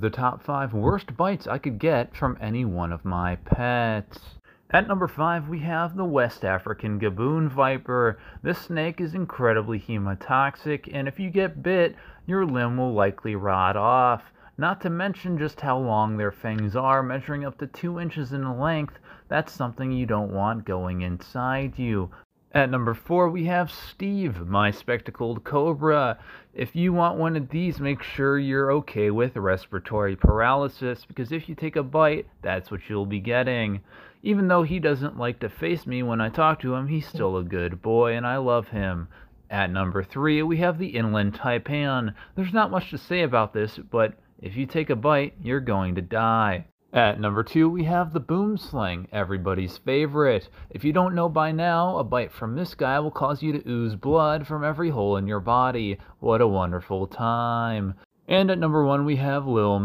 the top five worst bites I could get from any one of my pets. At number five, we have the West African Gaboon Viper. This snake is incredibly hemotoxic, and if you get bit, your limb will likely rot off. Not to mention just how long their fangs are, measuring up to 2 inches in length. That's something you don't want going inside you. At number four, we have Steve, my spectacled cobra. If you want one of these, make sure you're okay with respiratory paralysis because if you take a bite, that's what you'll be getting. Even though he doesn't like to face me when I talk to him, he's still a good boy and I love him. At number three, we have the inland taipan. There's not much to say about this, but if you take a bite, you're going to die. At number two, we have the boomslang, everybody's favorite. If you don't know by now, a bite from this guy will cause you to ooze blood from every hole in your body. What a wonderful time. And at number one, we have Lil